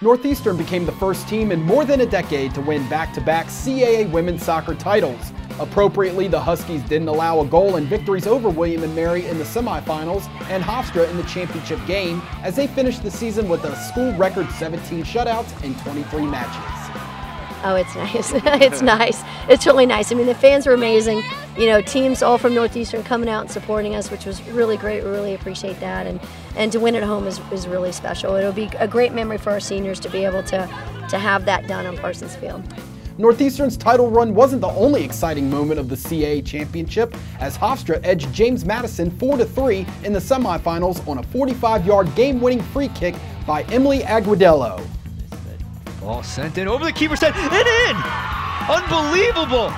Northeastern became the first team in more than a decade to win back-to-back CAA women's soccer titles. Appropriately, the Huskies didn't allow a goal in victories over William and Mary in the semifinals and Hofstra in the championship game as they finished the season with a school record 17 shutouts in 23 matches. Oh, it's nice. it's nice. It's really nice. I mean, the fans were amazing. You know, teams all from Northeastern coming out and supporting us, which was really great. We really appreciate that. And and to win at home is, is really special. It'll be a great memory for our seniors to be able to, to have that done on Parsons Field. Northeastern's title run wasn't the only exciting moment of the CAA championship, as Hofstra edged James Madison 4-3 in the semifinals on a 45-yard game-winning free kick by Emily Aguadello. Ball sent in over the keeper's head and in! Unbelievable!